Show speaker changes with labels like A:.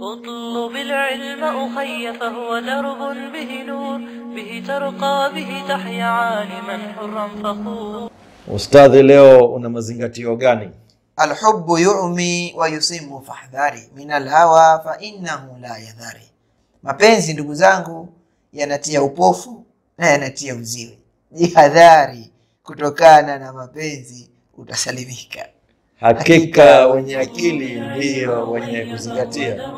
A: اطلب العلم أخي فهو درب به نور به ترقى به تحيا عالما حرا فخور
B: Ustadhi, leo una mazingatio gani?
C: alhubu yumi wa yusimu fahdhari min alhawa fa innahu la yadhari, mapenzi ndugu zangu yanatia upofu na yanatia uziwi. Jihadhari kutokana na mapenzi, utasalimika.
B: Hakika wenye akili ndiyo wenye kuzingatia.